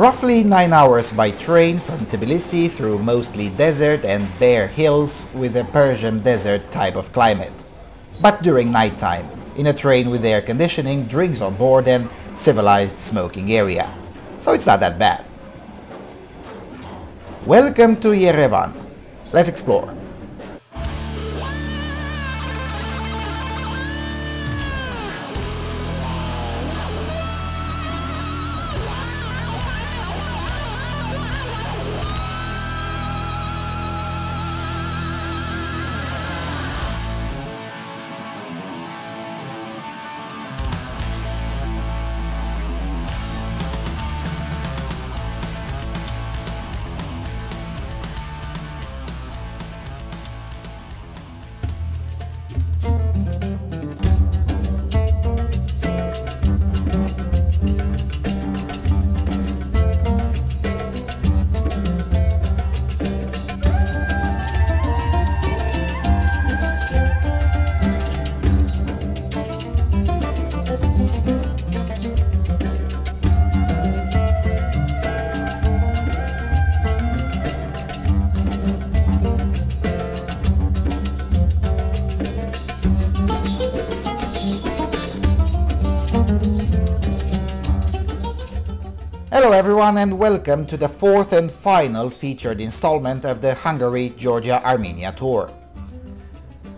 Roughly 9 hours by train from Tbilisi through mostly desert and bare hills with a Persian desert type of climate. But during nighttime, in a train with air conditioning, drinks on board and civilized smoking area. So it's not that bad. Welcome to Yerevan. Let's explore. Hello everyone and welcome to the fourth and final featured installment of the Hungary-Georgia-Armenia tour.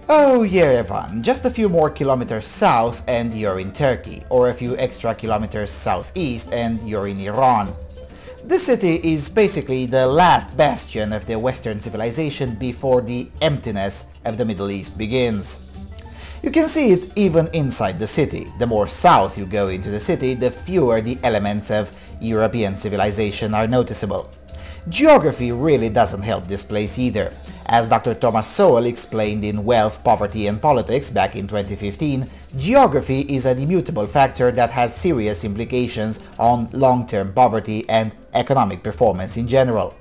Oh Yerevan, just a few more kilometers south and you're in Turkey, or a few extra kilometers southeast and you're in Iran. This city is basically the last bastion of the Western civilization before the emptiness of the Middle East begins. You can see it even inside the city. The more south you go into the city, the fewer the elements of European civilization are noticeable. Geography really doesn't help this place either. As Dr. Thomas Sowell explained in Wealth, Poverty and Politics back in 2015, geography is an immutable factor that has serious implications on long-term poverty and economic performance in general.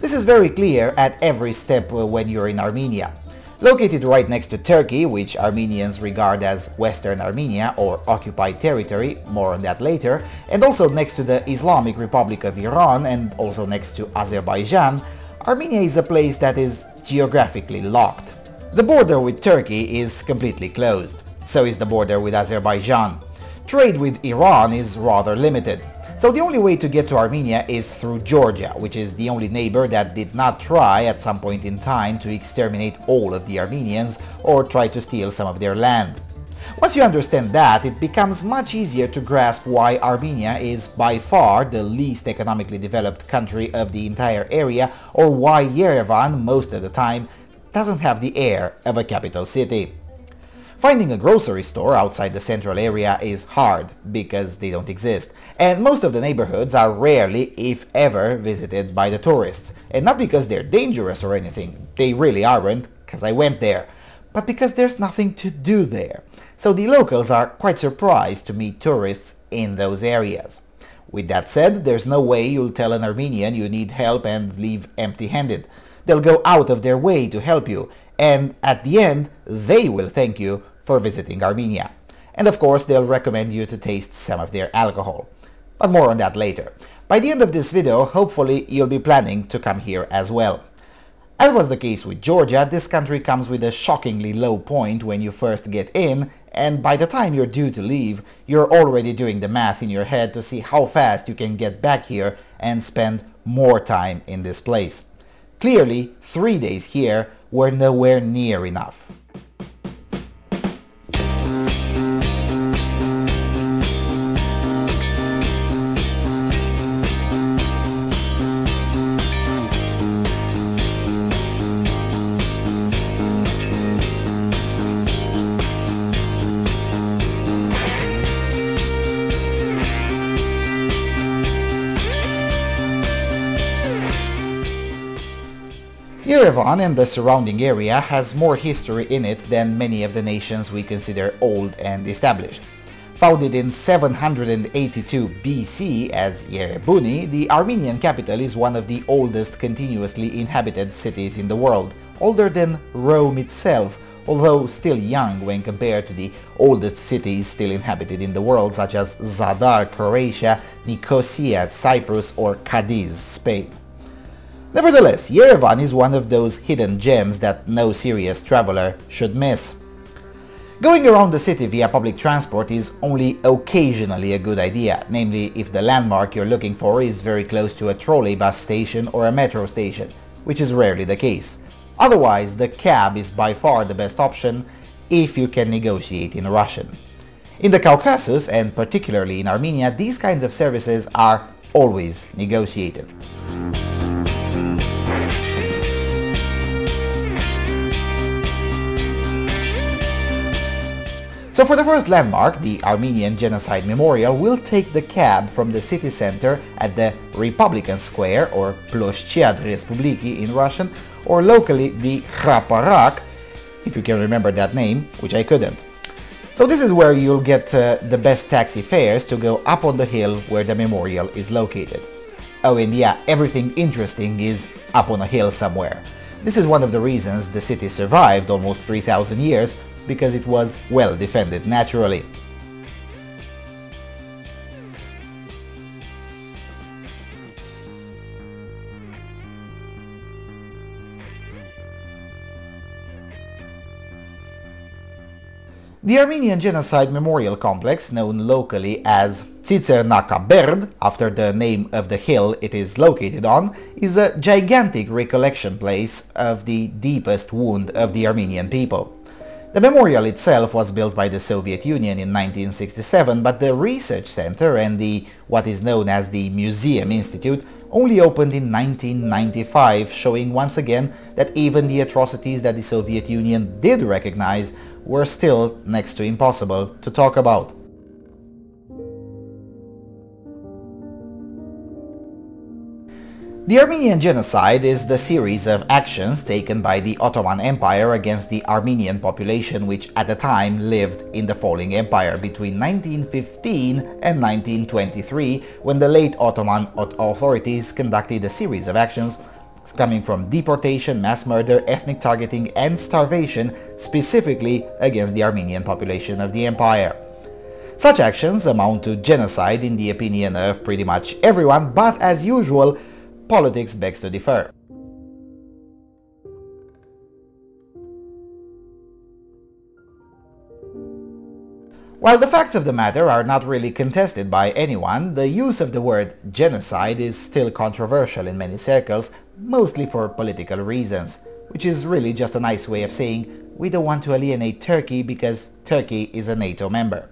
This is very clear at every step when you're in Armenia. Located right next to Turkey, which Armenians regard as Western Armenia or occupied territory, more on that later, and also next to the Islamic Republic of Iran and also next to Azerbaijan, Armenia is a place that is geographically locked. The border with Turkey is completely closed. So is the border with Azerbaijan. Trade with Iran is rather limited. So the only way to get to Armenia is through Georgia, which is the only neighbor that did not try at some point in time to exterminate all of the Armenians or try to steal some of their land. Once you understand that, it becomes much easier to grasp why Armenia is by far the least economically developed country of the entire area or why Yerevan, most of the time, doesn't have the air of a capital city. Finding a grocery store outside the central area is hard because they don't exist, and most of the neighborhoods are rarely, if ever, visited by the tourists. And not because they're dangerous or anything, they really aren't, because I went there, but because there's nothing to do there. So the locals are quite surprised to meet tourists in those areas. With that said, there's no way you'll tell an Armenian you need help and leave empty-handed. They'll go out of their way to help you, and at the end, they will thank you for visiting Armenia. And of course, they'll recommend you to taste some of their alcohol. But more on that later. By the end of this video, hopefully you'll be planning to come here as well. As was the case with Georgia, this country comes with a shockingly low point when you first get in, and by the time you're due to leave, you're already doing the math in your head to see how fast you can get back here and spend more time in this place. Clearly, three days here were nowhere near enough. Yerevan and the surrounding area has more history in it than many of the nations we consider old and established. Founded in 782 BC as Yerebuni, the Armenian capital is one of the oldest continuously inhabited cities in the world, older than Rome itself, although still young when compared to the oldest cities still inhabited in the world such as Zadar, Croatia, Nicosia, Cyprus or Cadiz, Spain. Nevertheless, Yerevan is one of those hidden gems that no serious traveler should miss. Going around the city via public transport is only occasionally a good idea, namely if the landmark you're looking for is very close to a trolley bus station or a metro station, which is rarely the case. Otherwise, the cab is by far the best option if you can negotiate in Russian. In the Caucasus, and particularly in Armenia, these kinds of services are always negotiated. So for the first landmark, the Armenian Genocide Memorial we'll take the cab from the city center at the Republican Square or Ploshchad Respubliki in Russian or locally the Khraparak, if you can remember that name, which I couldn't. So this is where you'll get uh, the best taxi fares to go up on the hill where the memorial is located. Oh and yeah, everything interesting is up on a hill somewhere. This is one of the reasons the city survived almost 3000 years because it was well defended naturally. The Armenian Genocide Memorial Complex, known locally as Tsitsernaka Berd, after the name of the hill it is located on, is a gigantic recollection place of the deepest wound of the Armenian people. The memorial itself was built by the Soviet Union in 1967, but the research center and the what is known as the Museum Institute only opened in 1995, showing once again that even the atrocities that the Soviet Union did recognize were still next to impossible to talk about. The Armenian Genocide is the series of actions taken by the Ottoman Empire against the Armenian population which at the time lived in the falling empire between 1915 and 1923 when the late Ottoman authorities conducted a series of actions coming from deportation, mass murder, ethnic targeting and starvation specifically against the Armenian population of the empire. Such actions amount to genocide in the opinion of pretty much everyone, but as usual, politics begs to differ. While the facts of the matter are not really contested by anyone, the use of the word genocide is still controversial in many circles, mostly for political reasons, which is really just a nice way of saying we don't want to alienate Turkey because Turkey is a NATO member.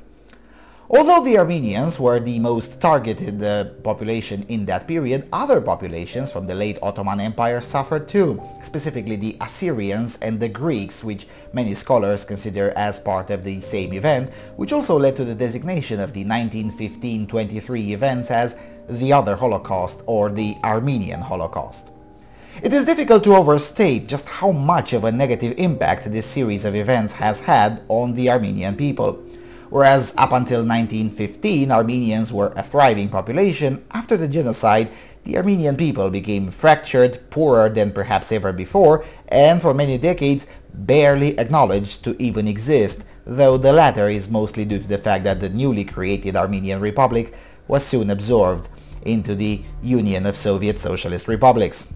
Although the Armenians were the most targeted uh, population in that period, other populations from the late Ottoman Empire suffered too, specifically the Assyrians and the Greeks, which many scholars consider as part of the same event, which also led to the designation of the 1915-23 events as the Other Holocaust or the Armenian Holocaust. It is difficult to overstate just how much of a negative impact this series of events has had on the Armenian people. Whereas up until 1915 Armenians were a thriving population, after the genocide the Armenian people became fractured, poorer than perhaps ever before, and for many decades barely acknowledged to even exist, though the latter is mostly due to the fact that the newly created Armenian Republic was soon absorbed into the Union of Soviet Socialist Republics.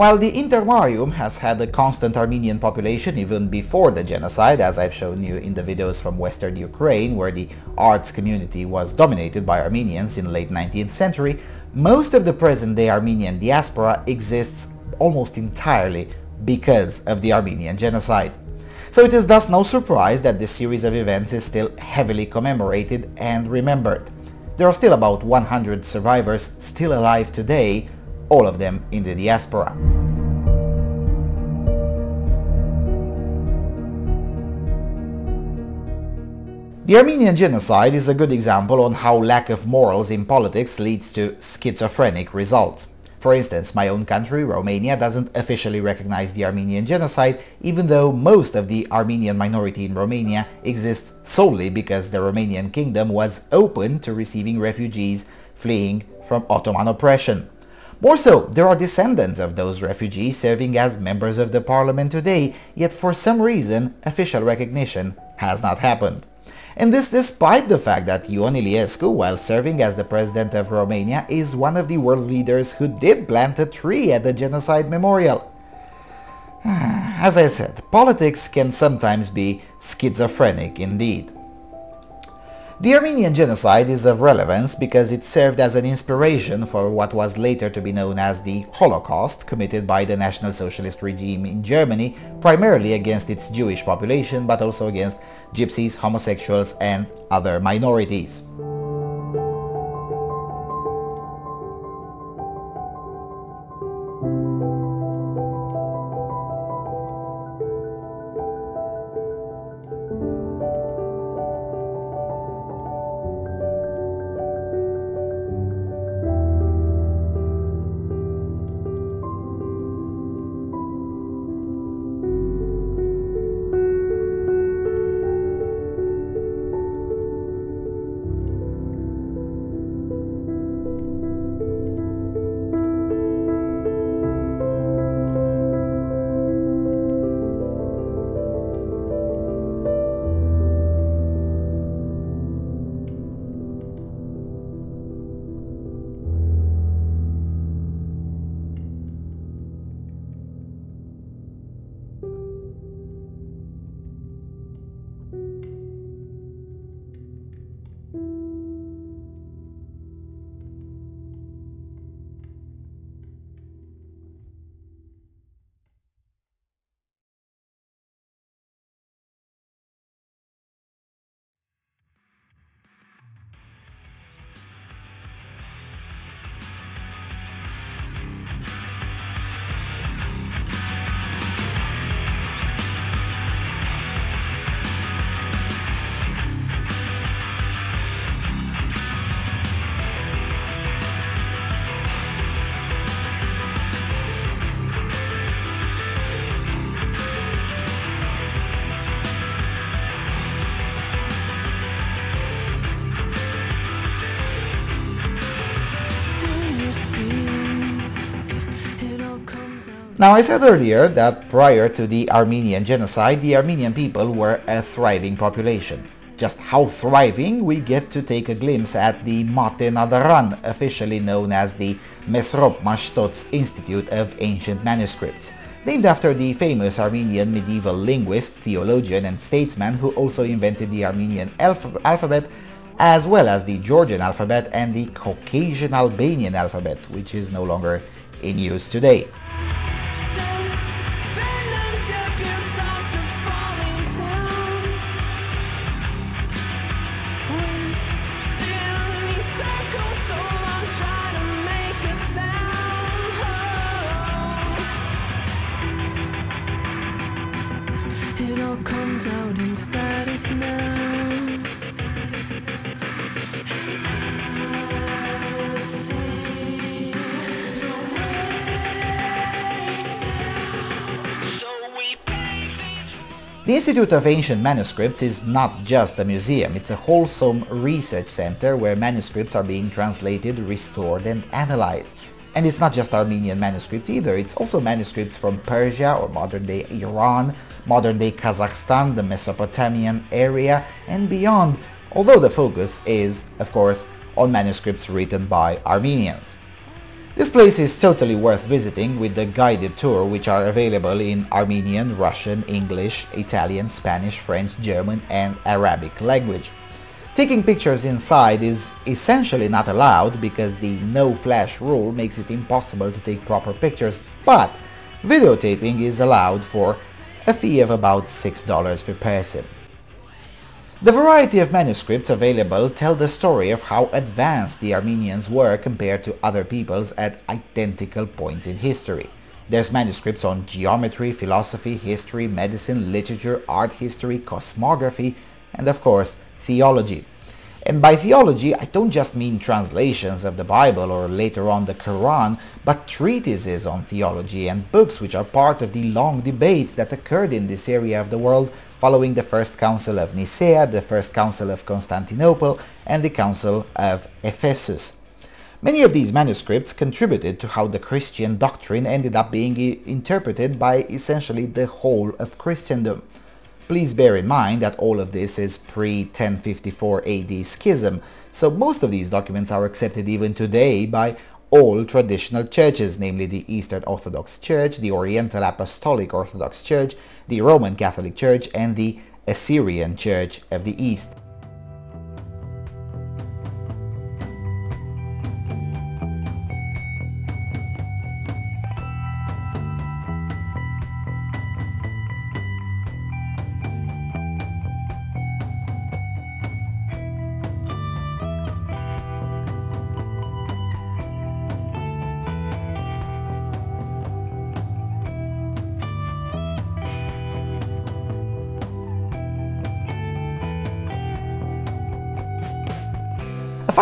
While the Intermarium has had a constant Armenian population even before the genocide, as I've shown you in the videos from western Ukraine, where the arts community was dominated by Armenians in late 19th century, most of the present-day Armenian diaspora exists almost entirely because of the Armenian genocide. So it is thus no surprise that this series of events is still heavily commemorated and remembered. There are still about 100 survivors still alive today all of them in the diaspora. The Armenian genocide is a good example on how lack of morals in politics leads to schizophrenic results. For instance, my own country, Romania, doesn't officially recognize the Armenian genocide, even though most of the Armenian minority in Romania exists solely because the Romanian kingdom was open to receiving refugees fleeing from Ottoman oppression. More so, there are descendants of those refugees serving as members of the parliament today, yet for some reason official recognition has not happened. And this despite the fact that Ion Iliescu, while serving as the president of Romania, is one of the world leaders who did plant a tree at the genocide memorial. As I said, politics can sometimes be schizophrenic indeed. The Armenian genocide is of relevance because it served as an inspiration for what was later to be known as the Holocaust committed by the National Socialist regime in Germany, primarily against its Jewish population but also against gypsies, homosexuals and other minorities. Now I said earlier that prior to the Armenian genocide, the Armenian people were a thriving population. Just how thriving we get to take a glimpse at the Matenadaran, officially known as the Mesrop Mashtots Institute of Ancient Manuscripts, named after the famous Armenian medieval linguist, theologian and statesman who also invented the Armenian alphabet as well as the Georgian alphabet and the Caucasian Albanian alphabet, which is no longer in use today. The Institute of Ancient Manuscripts is not just a museum, it's a wholesome research center where manuscripts are being translated, restored and analyzed. And it's not just Armenian manuscripts either, it's also manuscripts from Persia or modern-day Iran, modern-day Kazakhstan, the Mesopotamian area and beyond, although the focus is, of course, on manuscripts written by Armenians. This place is totally worth visiting with the guided tour which are available in Armenian, Russian, English, Italian, Spanish, French, German and Arabic language. Taking pictures inside is essentially not allowed because the no flash rule makes it impossible to take proper pictures, but videotaping is allowed for a fee of about $6 per person. The variety of manuscripts available tell the story of how advanced the Armenians were compared to other peoples at identical points in history. There's manuscripts on geometry, philosophy, history, medicine, literature, art history, cosmography, and of course, theology. And by theology, I don't just mean translations of the Bible or later on the Quran, but treatises on theology and books which are part of the long debates that occurred in this area of the world following the First Council of Nicaea, the First Council of Constantinople, and the Council of Ephesus. Many of these manuscripts contributed to how the Christian doctrine ended up being interpreted by essentially the whole of Christendom. Please bear in mind that all of this is pre-1054 AD schism, so most of these documents are accepted even today by all traditional churches, namely the Eastern Orthodox Church, the Oriental Apostolic Orthodox Church, the Roman Catholic Church, and the Assyrian Church of the East.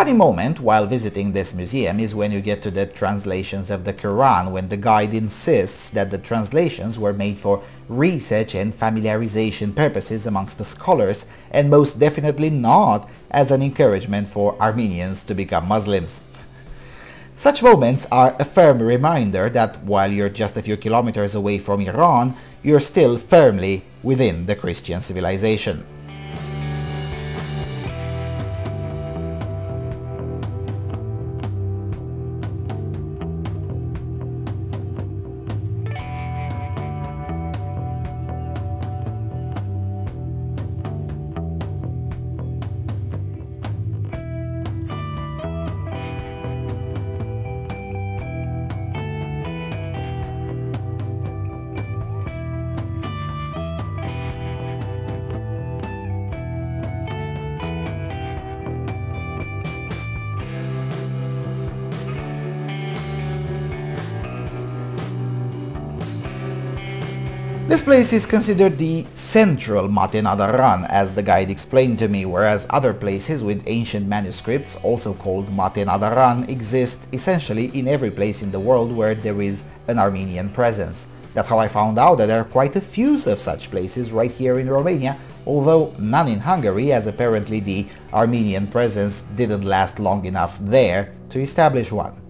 Funny moment while visiting this museum is when you get to the translations of the Quran, when the guide insists that the translations were made for research and familiarization purposes amongst the scholars, and most definitely not as an encouragement for Armenians to become Muslims. Such moments are a firm reminder that while you're just a few kilometers away from Iran, you're still firmly within the Christian civilization. Place is considered the central Matenadaran, as the guide explained to me, whereas other places with ancient manuscripts, also called Matenadaran, exist essentially in every place in the world where there is an Armenian presence. That's how I found out that there are quite a few of such places right here in Romania, although none in Hungary, as apparently the Armenian presence didn't last long enough there to establish one.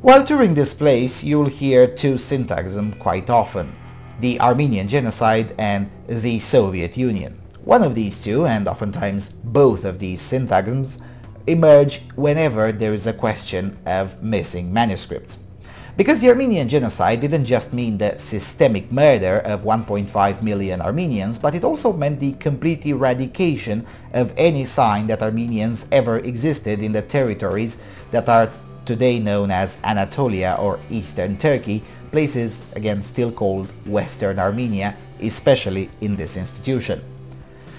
While touring this place, you'll hear two syntagms quite often the Armenian Genocide and the Soviet Union. One of these two, and oftentimes both of these syntagms, emerge whenever there is a question of missing manuscripts. Because the Armenian genocide didn't just mean the systemic murder of 1.5 million Armenians, but it also meant the complete eradication of any sign that Armenians ever existed in the territories that are today known as Anatolia or Eastern Turkey, places again still called Western Armenia, especially in this institution.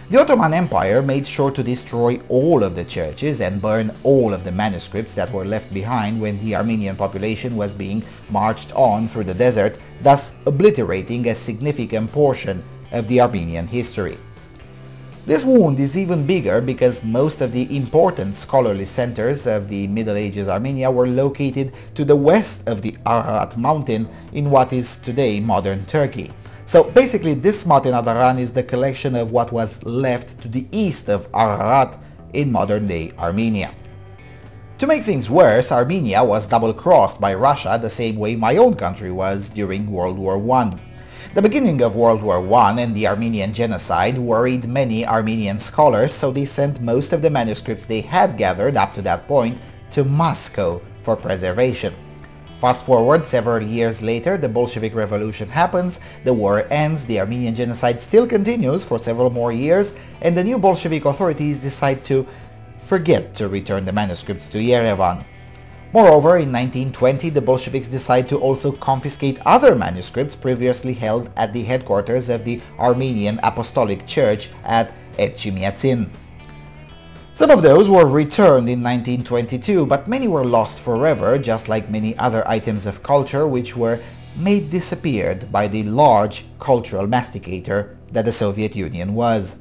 The Ottoman Empire made sure to destroy all of the churches and burn all of the manuscripts that were left behind when the Armenian population was being marched on through the desert, thus obliterating a significant portion of the Armenian history. This wound is even bigger because most of the important scholarly centers of the Middle Ages Armenia were located to the west of the Ararat mountain in what is today modern Turkey. So basically this Matenadaran is the collection of what was left to the east of Ararat in modern-day Armenia. To make things worse, Armenia was double-crossed by Russia the same way my own country was during World War I. The beginning of World War I and the Armenian genocide worried many Armenian scholars, so they sent most of the manuscripts they had gathered up to that point to Moscow for preservation. Fast forward several years later, the Bolshevik Revolution happens, the war ends, the Armenian genocide still continues for several more years, and the new Bolshevik authorities decide to forget to return the manuscripts to Yerevan. Moreover, in 1920, the Bolsheviks decide to also confiscate other manuscripts previously held at the headquarters of the Armenian Apostolic Church at Etchmiadzin. Some of those were returned in 1922, but many were lost forever, just like many other items of culture which were made disappeared by the large cultural masticator that the Soviet Union was.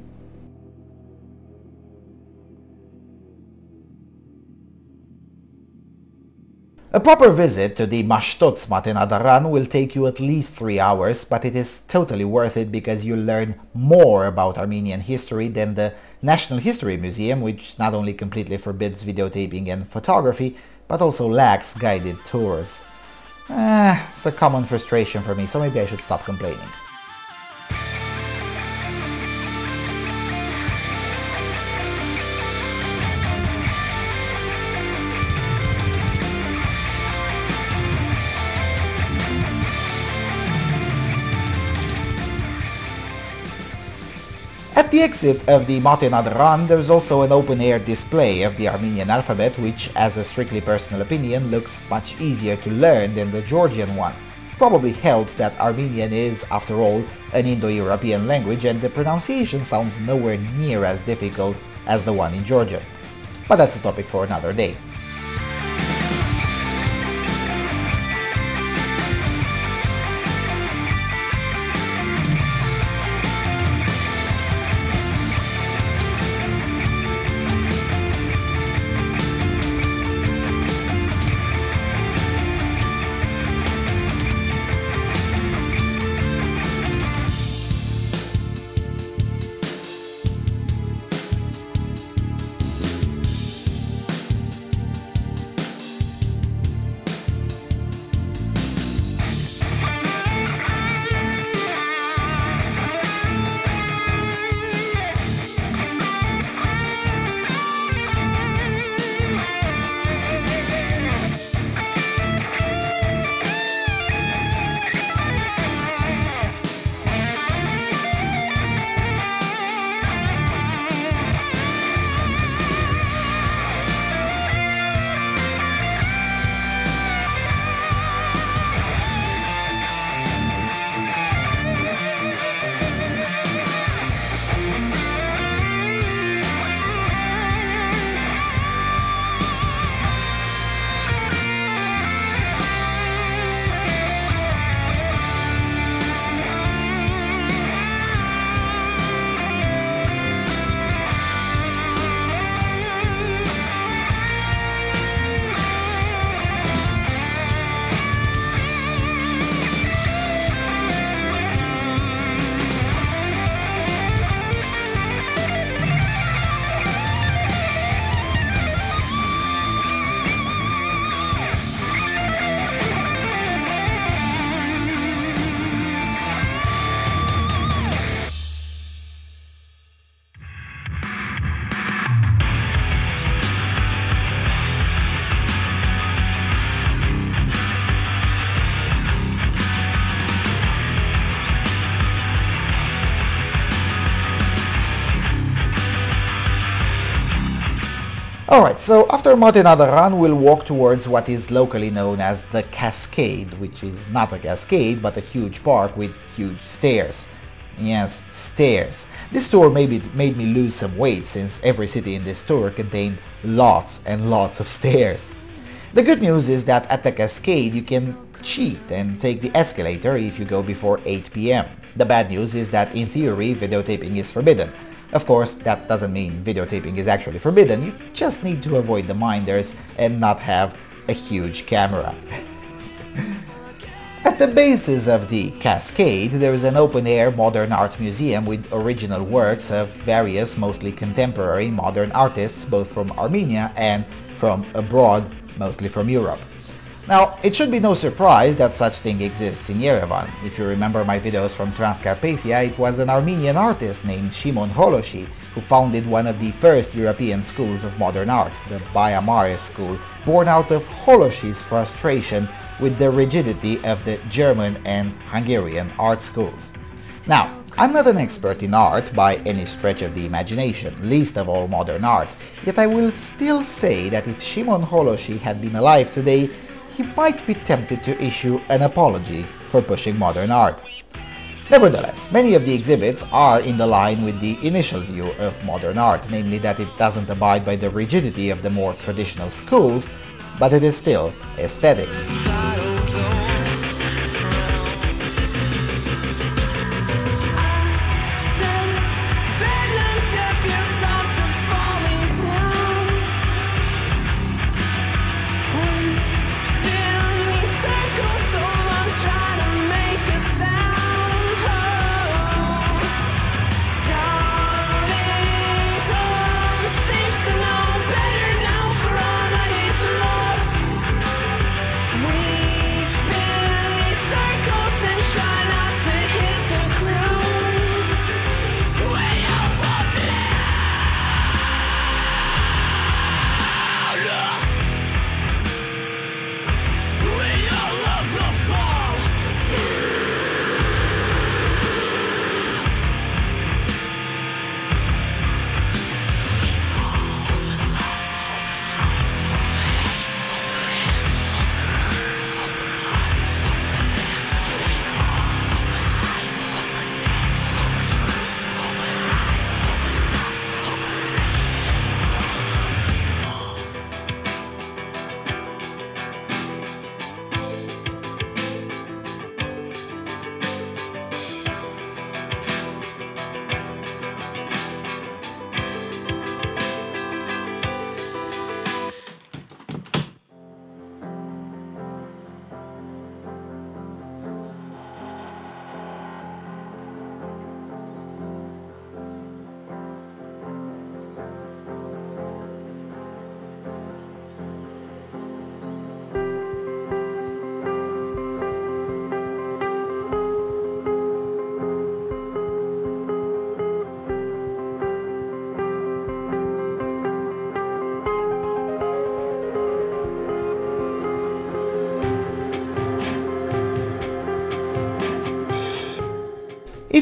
A proper visit to the Mashtots Matenadaran will take you at least three hours, but it is totally worth it because you'll learn more about Armenian history than the National History Museum, which not only completely forbids videotaping and photography, but also lacks guided tours. Eh, it's a common frustration for me, so maybe I should stop complaining. At the exit of the Matenadaran, there is also an open-air display of the Armenian alphabet, which, as a strictly personal opinion, looks much easier to learn than the Georgian one. Probably helps that Armenian is, after all, an Indo-European language and the pronunciation sounds nowhere near as difficult as the one in Georgia. But that's a topic for another day. Alright, so after Matenadaran, we'll walk towards what is locally known as the Cascade, which is not a cascade, but a huge park with huge stairs. Yes, stairs. This tour maybe made me lose some weight since every city in this tour contained lots and lots of stairs. The good news is that at the Cascade you can cheat and take the escalator if you go before 8 pm. The bad news is that in theory videotaping is forbidden, of course, that doesn't mean videotaping is actually forbidden, you just need to avoid the minders and not have a huge camera. At the basis of the cascade, there is an open-air modern art museum with original works of various, mostly contemporary modern artists, both from Armenia and from abroad, mostly from Europe. Now, it should be no surprise that such thing exists in Yerevan. If you remember my videos from Transcarpathia, it was an Armenian artist named Simon Hollósy who founded one of the first European schools of modern art, the Baia Mare School, born out of Hollósy's frustration with the rigidity of the German and Hungarian art schools. Now, I'm not an expert in art by any stretch of the imagination, least of all modern art, yet I will still say that if Simon Hollósy had been alive today, he might be tempted to issue an apology for pushing modern art. Nevertheless, many of the exhibits are in the line with the initial view of modern art, namely that it doesn't abide by the rigidity of the more traditional schools, but it is still aesthetic.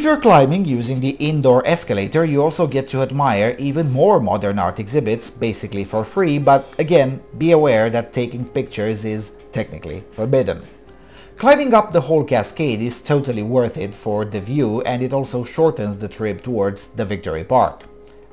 You're climbing using the indoor escalator, you also get to admire even more modern art exhibits, basically for free, but again, be aware that taking pictures is technically forbidden. Climbing up the whole cascade is totally worth it for the view and it also shortens the trip towards the Victory Park.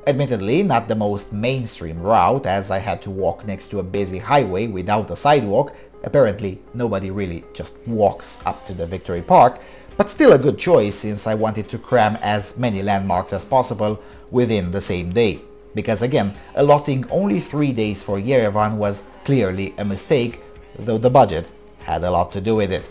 Admittedly, not the most mainstream route as I had to walk next to a busy highway without a sidewalk, apparently nobody really just walks up to the Victory Park, but still a good choice since I wanted to cram as many landmarks as possible within the same day. Because again, allotting only three days for Yerevan was clearly a mistake, though the budget had a lot to do with it.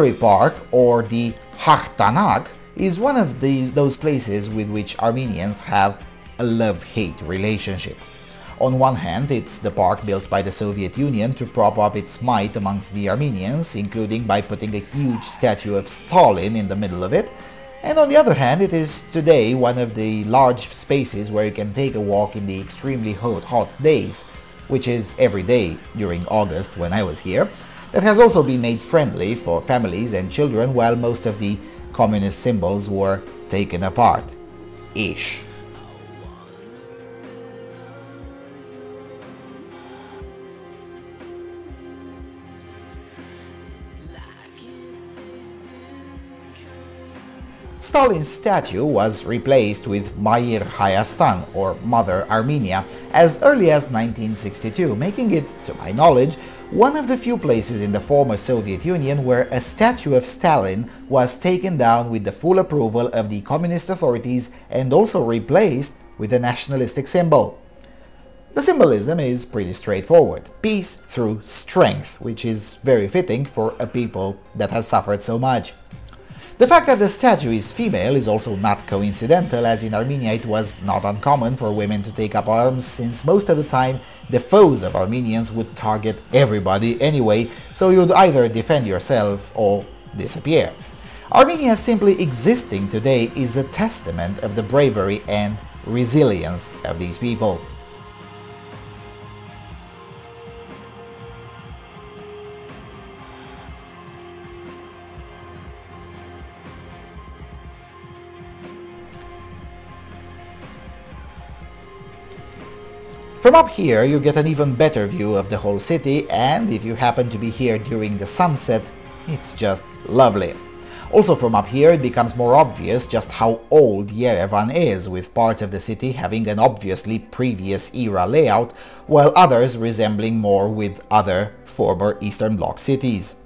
Victory Park, or the Haghtanak, is one of these, those places with which Armenians have a love-hate relationship. On one hand, it's the park built by the Soviet Union to prop up its might amongst the Armenians, including by putting a huge statue of Stalin in the middle of it, and on the other hand, it is today one of the large spaces where you can take a walk in the extremely hot, hot days, which is every day during August when I was here, that has also been made friendly for families and children while most of the communist symbols were taken apart. Ish. Stalin's statue was replaced with Mayr Hayastan, or Mother Armenia, as early as 1962, making it, to my knowledge, one of the few places in the former Soviet Union where a statue of Stalin was taken down with the full approval of the communist authorities and also replaced with a nationalistic symbol. The symbolism is pretty straightforward, peace through strength, which is very fitting for a people that has suffered so much. The fact that the statue is female is also not coincidental, as in Armenia it was not uncommon for women to take up arms, since most of the time the foes of Armenians would target everybody anyway, so you'd either defend yourself or disappear. Armenia simply existing today is a testament of the bravery and resilience of these people. From up here you get an even better view of the whole city and if you happen to be here during the sunset, it's just lovely. Also from up here it becomes more obvious just how old Yerevan is, with parts of the city having an obviously previous era layout, while others resembling more with other former Eastern Bloc cities.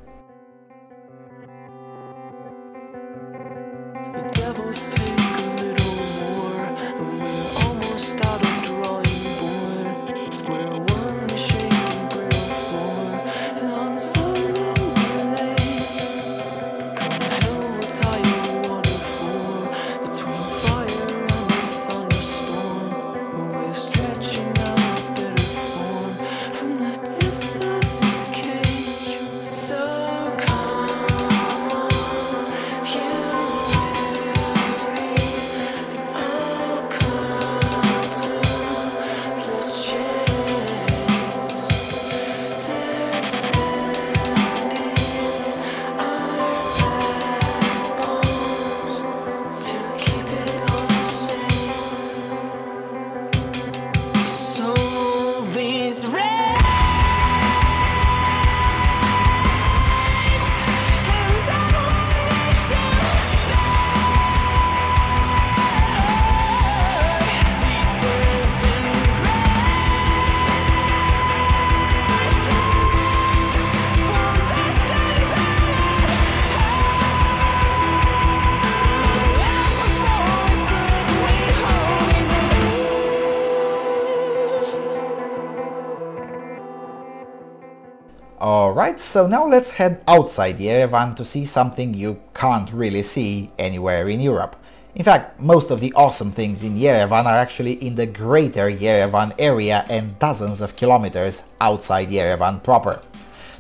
So now let's head outside Yerevan to see something you can't really see anywhere in Europe. In fact, most of the awesome things in Yerevan are actually in the greater Yerevan area and dozens of kilometers outside Yerevan proper.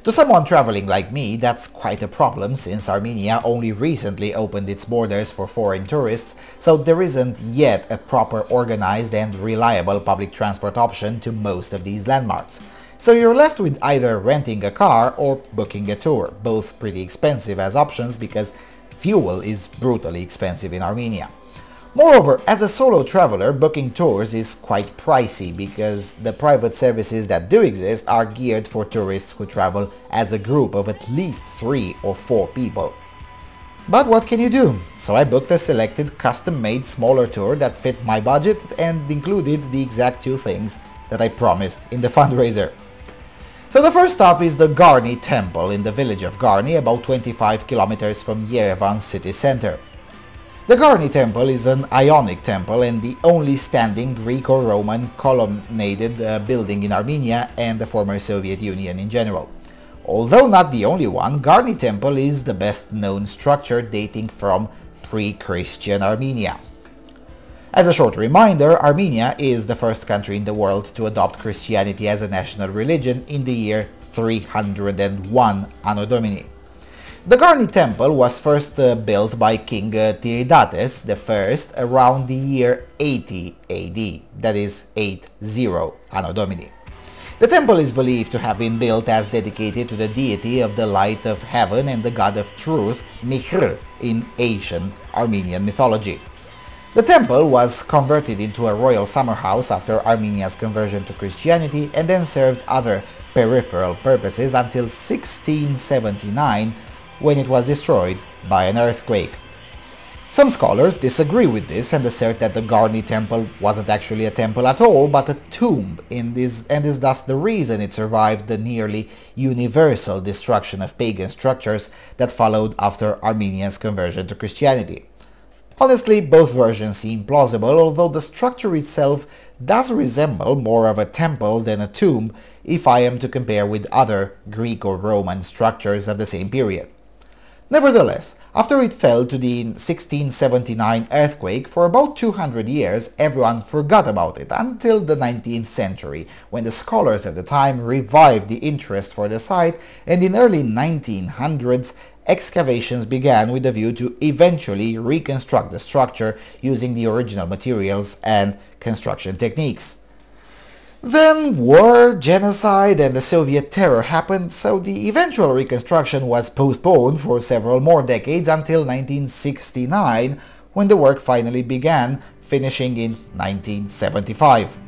To someone traveling like me, that's quite a problem since Armenia only recently opened its borders for foreign tourists, so there isn't yet a proper organized and reliable public transport option to most of these landmarks. So you're left with either renting a car or booking a tour, both pretty expensive as options because fuel is brutally expensive in Armenia. Moreover, as a solo traveler, booking tours is quite pricey because the private services that do exist are geared for tourists who travel as a group of at least three or four people. But what can you do? So I booked a selected custom-made smaller tour that fit my budget and included the exact two things that I promised in the fundraiser. So the first stop is the Garni Temple in the village of Garni, about 25 kilometers from Yerevan city center. The Garni Temple is an Ionic temple and the only standing Greek or Roman colonnaded uh, building in Armenia and the former Soviet Union in general. Although not the only one, Garni Temple is the best known structure dating from pre-Christian Armenia. As a short reminder, Armenia is the first country in the world to adopt Christianity as a national religion in the year 301 Anno Domini. The Garni temple was first uh, built by King uh, Tiridates I around the year 80 AD, that is 80 Anno Domini. The temple is believed to have been built as dedicated to the deity of the light of heaven and the god of truth, Mihr, in ancient Armenian mythology. The temple was converted into a royal summer house after Armenia's conversion to Christianity and then served other peripheral purposes until 1679 when it was destroyed by an earthquake. Some scholars disagree with this and assert that the Garni temple wasn't actually a temple at all but a tomb this, and is thus the reason it survived the nearly universal destruction of pagan structures that followed after Armenia's conversion to Christianity. Honestly, both versions seem plausible, although the structure itself does resemble more of a temple than a tomb if I am to compare with other Greek or Roman structures of the same period. Nevertheless, after it fell to the 1679 earthquake, for about 200 years everyone forgot about it until the 19th century, when the scholars at the time revived the interest for the site and in early 1900s excavations began with a view to eventually reconstruct the structure using the original materials and construction techniques. Then war, genocide and the Soviet terror happened, so the eventual reconstruction was postponed for several more decades until 1969 when the work finally began, finishing in 1975.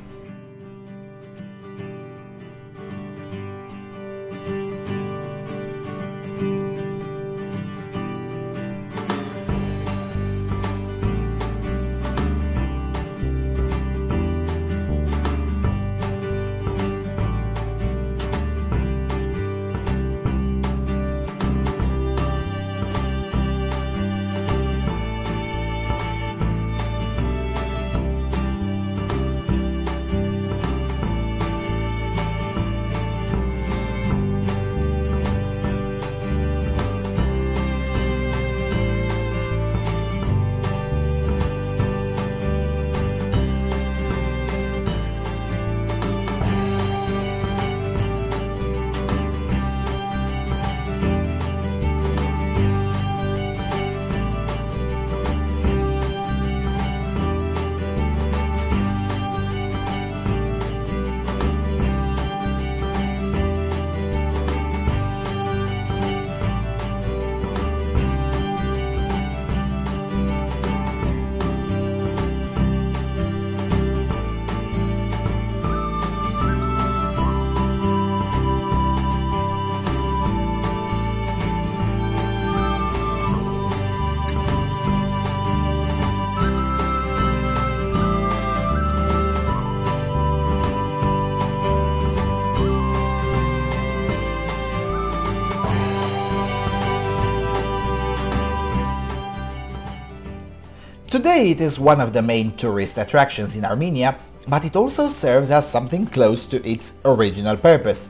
Today it is one of the main tourist attractions in Armenia, but it also serves as something close to its original purpose.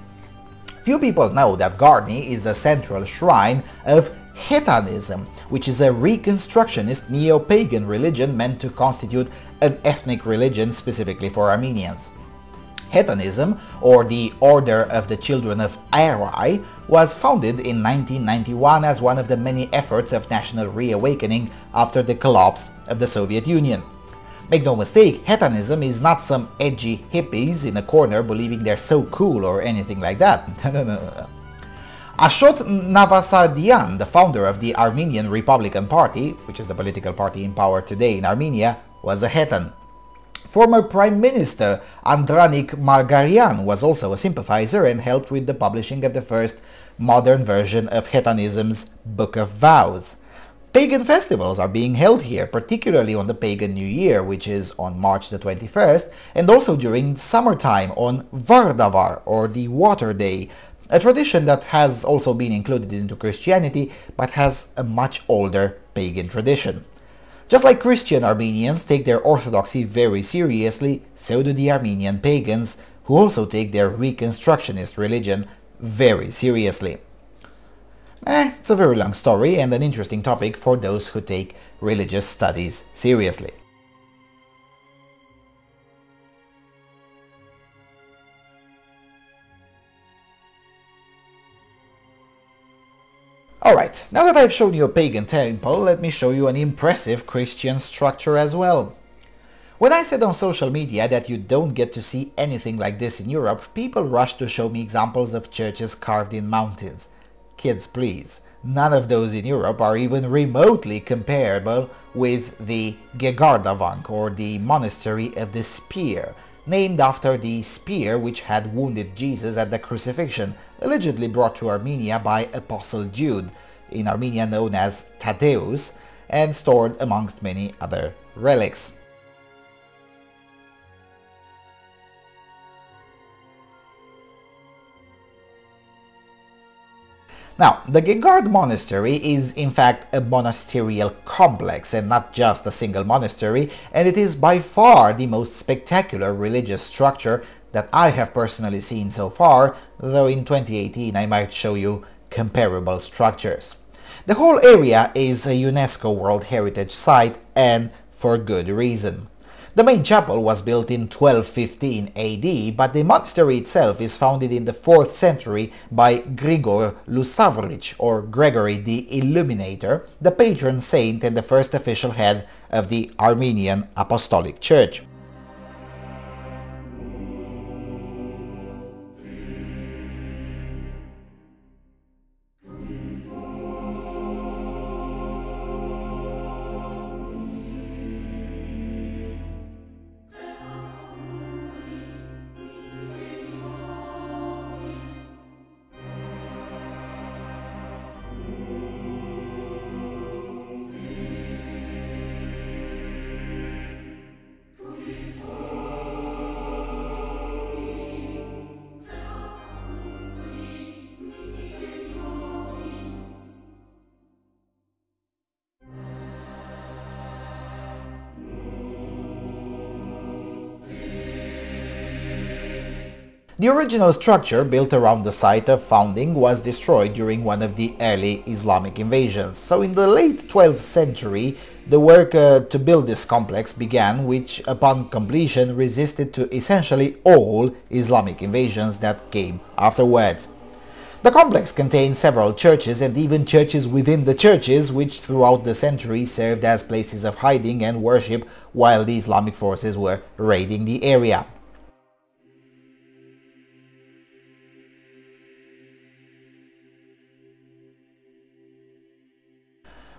Few people know that Garni is the central shrine of Hetanism, which is a reconstructionist neo-pagan religion meant to constitute an ethnic religion specifically for Armenians. Hetanism, or the Order of the Children of Arai, was founded in 1991 as one of the many efforts of national reawakening after the collapse of the Soviet Union. Make no mistake, Hetanism is not some edgy hippies in a corner believing they're so cool or anything like that. no, no, no. Ashot Navasardian, the founder of the Armenian Republican Party, which is the political party in power today in Armenia, was a Hetan. Former Prime Minister Andranik Margarian was also a sympathizer and helped with the publishing of the first modern version of Hetanism's Book of Vows. Pagan festivals are being held here, particularly on the Pagan New Year, which is on March the 21st, and also during summertime on Vardavar, or the Water Day, a tradition that has also been included into Christianity, but has a much older pagan tradition. Just like Christian Armenians take their orthodoxy very seriously, so do the Armenian pagans, who also take their Reconstructionist religion very seriously. Eh, it's a very long story and an interesting topic for those who take religious studies seriously. Alright, now that I've shown you a pagan temple, let me show you an impressive Christian structure as well. When I said on social media that you don't get to see anything like this in Europe, people rushed to show me examples of churches carved in mountains. Kids, please, none of those in Europe are even remotely comparable with the Geghardavank or the Monastery of the Spear, named after the spear which had wounded Jesus at the crucifixion, allegedly brought to Armenia by Apostle Jude, in Armenia known as Thaddeus, and stored amongst many other relics. Now, the Geghard Monastery is in fact a monasterial complex and not just a single monastery, and it is by far the most spectacular religious structure that I have personally seen so far, though in 2018 I might show you comparable structures. The whole area is a UNESCO World Heritage Site and for good reason. The main chapel was built in 1215 AD, but the monastery itself is founded in the 4th century by Grigor Lusavorich, or Gregory the Illuminator, the patron saint and the first official head of the Armenian Apostolic Church. The original structure built around the site of founding was destroyed during one of the early Islamic invasions. So in the late 12th century, the work uh, to build this complex began, which upon completion resisted to essentially all Islamic invasions that came afterwards. The complex contained several churches and even churches within the churches which throughout the centuries served as places of hiding and worship while the Islamic forces were raiding the area.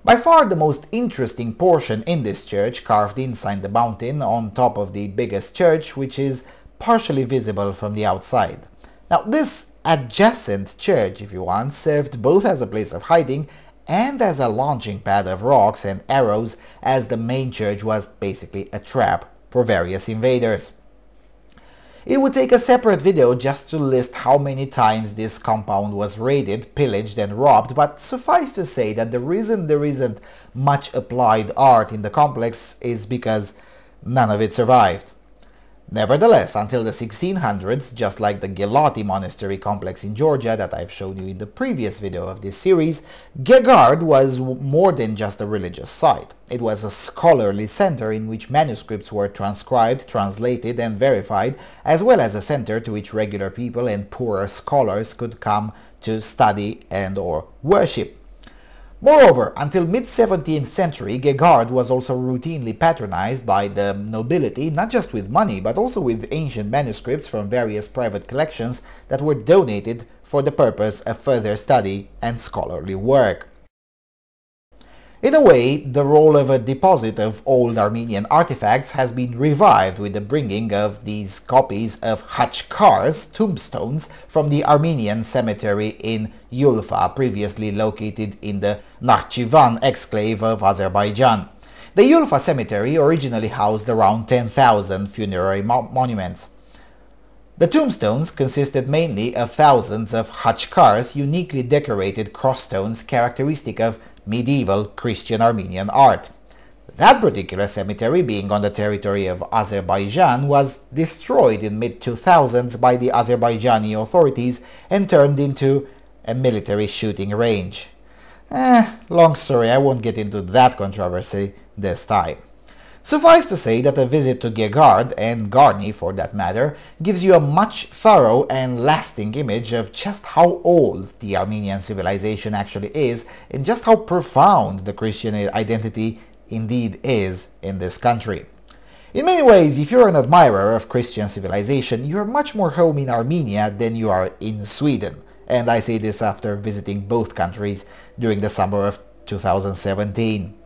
By far the most interesting portion in this church, carved inside the mountain on top of the biggest church, which is partially visible from the outside. Now this adjacent church, if you want, served both as a place of hiding and as a launching pad of rocks and arrows as the main church was basically a trap for various invaders. It would take a separate video just to list how many times this compound was raided, pillaged and robbed, but suffice to say that the reason there isn't much applied art in the complex is because none of it survived. Nevertheless, until the 1600s, just like the Gelati monastery complex in Georgia that I've shown you in the previous video of this series, Geghard was more than just a religious site. It was a scholarly center in which manuscripts were transcribed, translated and verified, as well as a center to which regular people and poorer scholars could come to study and or worship. Moreover, until mid-17th century, Geghard was also routinely patronized by the nobility, not just with money, but also with ancient manuscripts from various private collections that were donated for the purpose of further study and scholarly work. In a way, the role of a deposit of old Armenian artifacts has been revived with the bringing of these copies of Khachkars, tombstones, from the Armenian cemetery in Yulfa, previously located in the Nakhchivan exclave of Azerbaijan. The Yulfa cemetery originally housed around 10,000 funerary mo monuments. The tombstones consisted mainly of thousands of Khachkars, uniquely decorated crossstones characteristic of medieval Christian Armenian art. That particular cemetery, being on the territory of Azerbaijan, was destroyed in mid-2000s by the Azerbaijani authorities and turned into a military shooting range. Eh, long story, I won't get into that controversy this time. Suffice to say that a visit to Geghard, and Garni for that matter, gives you a much thorough and lasting image of just how old the Armenian civilization actually is and just how profound the Christian identity indeed is in this country. In many ways, if you're an admirer of Christian civilization, you're much more home in Armenia than you are in Sweden. And I say this after visiting both countries during the summer of 2017.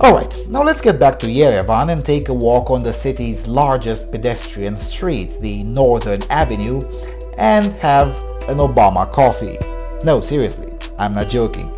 Alright, now let's get back to Yerevan and take a walk on the city's largest pedestrian street, the Northern Avenue, and have an Obama coffee. No, seriously, I'm not joking.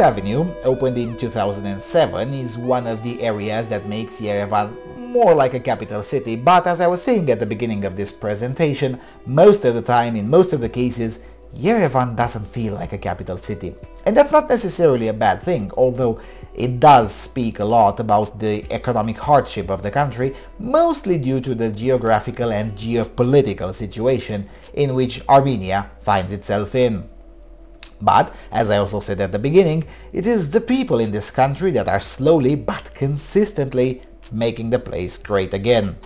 Avenue, opened in 2007, is one of the areas that makes Yerevan more like a capital city, but as I was saying at the beginning of this presentation, most of the time, in most of the cases, Yerevan doesn't feel like a capital city. And that's not necessarily a bad thing, although it does speak a lot about the economic hardship of the country, mostly due to the geographical and geopolitical situation in which Armenia finds itself in. But, as I also said at the beginning, it is the people in this country that are slowly but consistently making the place great again.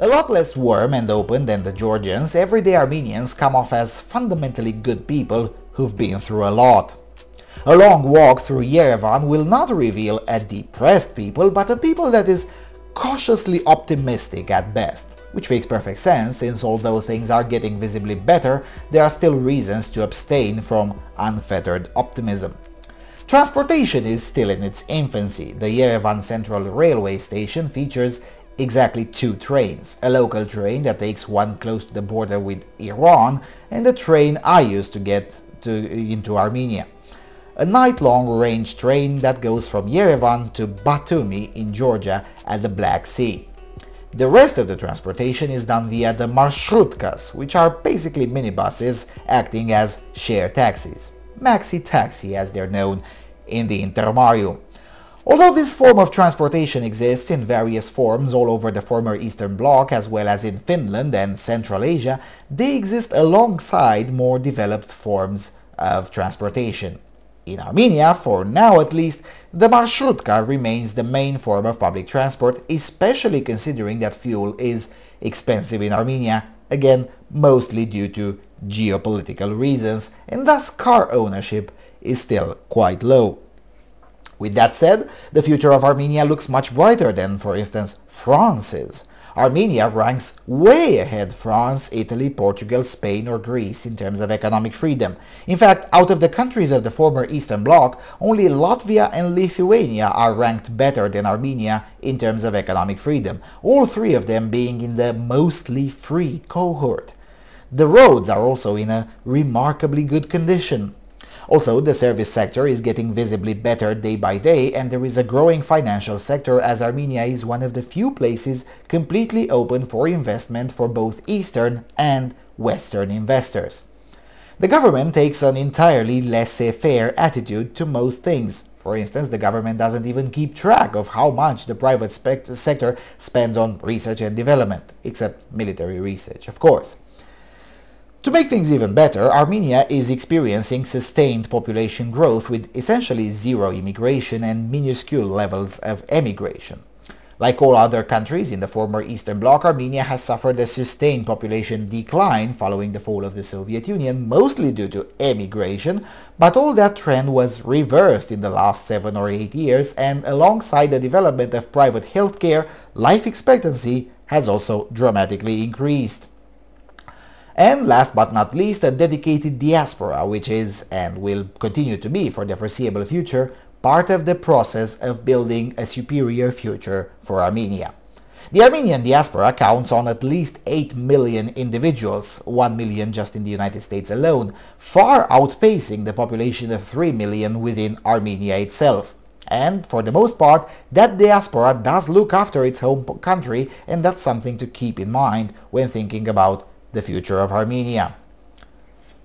A lot less warm and open than the Georgians, everyday Armenians come off as fundamentally good people who've been through a lot. A long walk through Yerevan will not reveal a depressed people, but a people that is cautiously optimistic at best which makes perfect sense since although things are getting visibly better, there are still reasons to abstain from unfettered optimism. Transportation is still in its infancy. The Yerevan Central Railway Station features exactly two trains, a local train that takes one close to the border with Iran and the train I used to get to, into Armenia. A night-long range train that goes from Yerevan to Batumi in Georgia at the Black Sea. The rest of the transportation is done via the marshrutkas, which are basically minibuses acting as share taxis. Maxi taxi as they're known in the Intermarium. Although this form of transportation exists in various forms all over the former Eastern Bloc as well as in Finland and Central Asia, they exist alongside more developed forms of transportation. In Armenia, for now at least, the marshrutka remains the main form of public transport, especially considering that fuel is expensive in Armenia, again mostly due to geopolitical reasons, and thus car ownership is still quite low. With that said, the future of Armenia looks much brighter than, for instance, France's. Armenia ranks way ahead France, Italy, Portugal, Spain or Greece in terms of economic freedom. In fact, out of the countries of the former Eastern Bloc, only Latvia and Lithuania are ranked better than Armenia in terms of economic freedom, all three of them being in the mostly free cohort. The roads are also in a remarkably good condition. Also, the service sector is getting visibly better day by day and there is a growing financial sector as Armenia is one of the few places completely open for investment for both Eastern and Western investors. The government takes an entirely laissez-faire attitude to most things. For instance, the government doesn't even keep track of how much the private sector spends on research and development, except military research, of course. To make things even better, Armenia is experiencing sustained population growth with essentially zero immigration and minuscule levels of emigration. Like all other countries in the former Eastern Bloc, Armenia has suffered a sustained population decline following the fall of the Soviet Union, mostly due to emigration, but all that trend was reversed in the last seven or eight years, and alongside the development of private healthcare, life expectancy has also dramatically increased. And last but not least, a dedicated diaspora, which is and will continue to be for the foreseeable future part of the process of building a superior future for Armenia. The Armenian diaspora counts on at least 8 million individuals, 1 million just in the United States alone, far outpacing the population of 3 million within Armenia itself. And for the most part, that diaspora does look after its home country and that's something to keep in mind when thinking about the future of Armenia.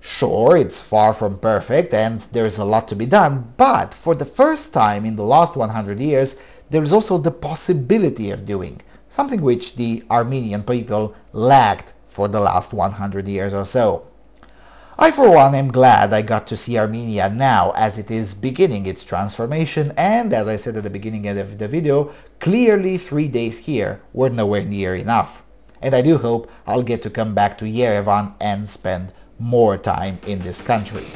Sure, it's far from perfect and there's a lot to be done, but for the first time in the last 100 years, there is also the possibility of doing, something which the Armenian people lacked for the last 100 years or so. I for one am glad I got to see Armenia now as it is beginning its transformation and as I said at the beginning of the video, clearly three days here were nowhere near enough and I do hope I'll get to come back to Yerevan and spend more time in this country.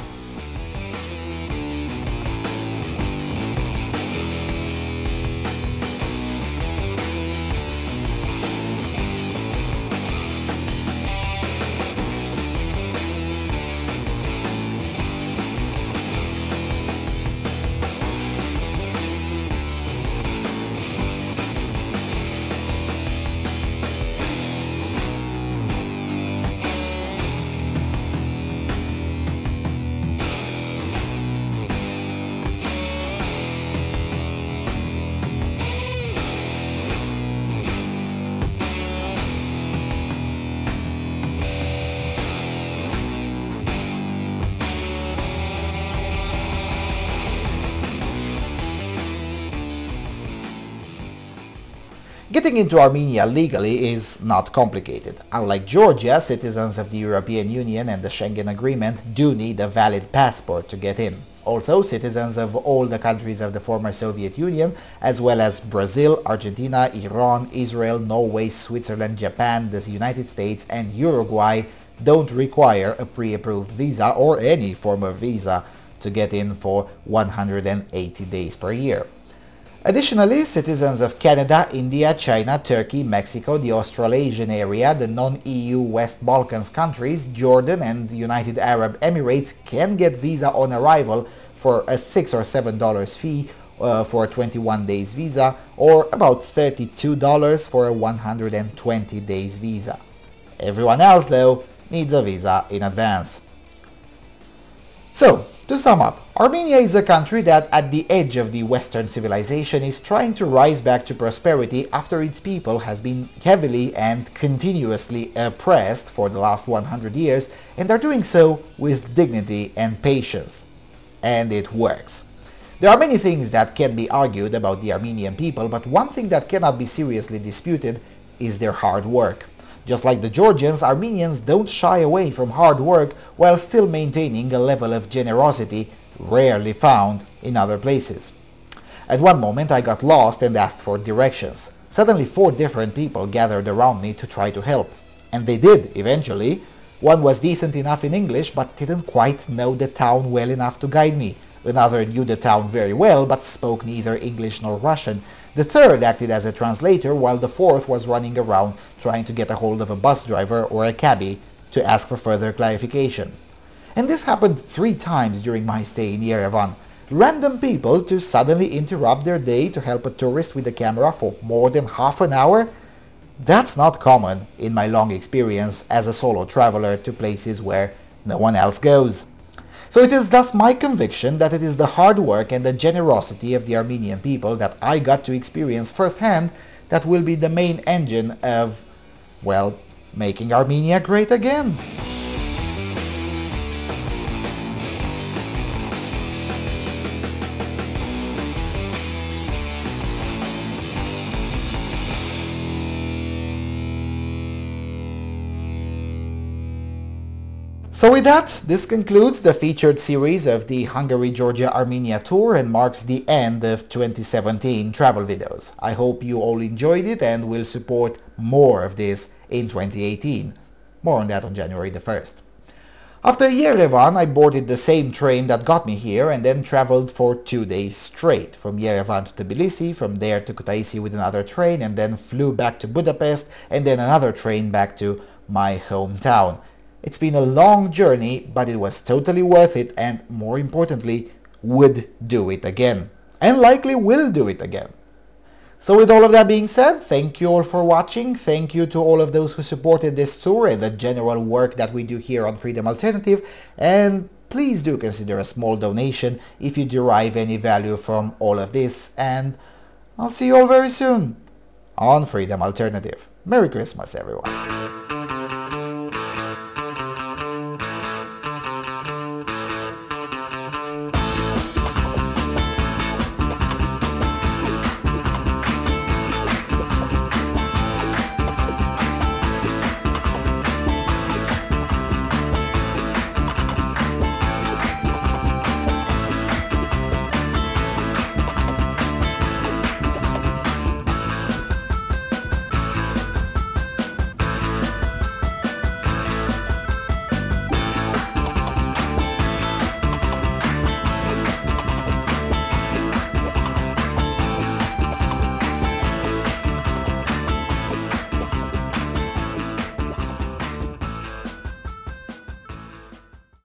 Getting into Armenia legally is not complicated. Unlike Georgia, citizens of the European Union and the Schengen Agreement do need a valid passport to get in. Also, citizens of all the countries of the former Soviet Union, as well as Brazil, Argentina, Iran, Israel, Norway, Switzerland, Japan, the United States, and Uruguay don't require a pre-approved visa or any form of visa to get in for 180 days per year. Additionally, citizens of Canada, India, China, Turkey, Mexico, the Australasian area, the non-EU West Balkans countries, Jordan and United Arab Emirates can get visa on arrival for a 6 or $7 fee uh, for a 21 days visa or about $32 for a 120 days visa. Everyone else though needs a visa in advance. So, to sum up, Armenia is a country that at the edge of the Western civilization is trying to rise back to prosperity after its people has been heavily and continuously oppressed for the last 100 years and are doing so with dignity and patience. And it works. There are many things that can be argued about the Armenian people, but one thing that cannot be seriously disputed is their hard work. Just like the Georgians, Armenians don't shy away from hard work while still maintaining a level of generosity rarely found in other places. At one moment I got lost and asked for directions. Suddenly four different people gathered around me to try to help. and they did eventually. One was decent enough in English but didn't quite know the town well enough to guide me. Another knew the town very well but spoke neither English nor Russian. The third acted as a translator while the fourth was running around trying to get a hold of a bus driver or a cabbie to ask for further clarification. And this happened three times during my stay in Yerevan. Random people to suddenly interrupt their day to help a tourist with a camera for more than half an hour? That's not common in my long experience as a solo traveler to places where no one else goes. So it is thus my conviction that it is the hard work and the generosity of the Armenian people that I got to experience firsthand that will be the main engine of, well, making Armenia great again. So with that, this concludes the featured series of the Hungary-Georgia-Armenia tour and marks the end of 2017 travel videos. I hope you all enjoyed it and will support more of this in 2018. More on that on January the 1st. After Yerevan, I boarded the same train that got me here and then traveled for two days straight, from Yerevan to Tbilisi, from there to Kutaisi with another train, and then flew back to Budapest, and then another train back to my hometown. It's been a long journey, but it was totally worth it and, more importantly, would do it again. And likely will do it again. So with all of that being said, thank you all for watching. Thank you to all of those who supported this tour and the general work that we do here on Freedom Alternative. And please do consider a small donation if you derive any value from all of this. And I'll see you all very soon on Freedom Alternative. Merry Christmas, everyone.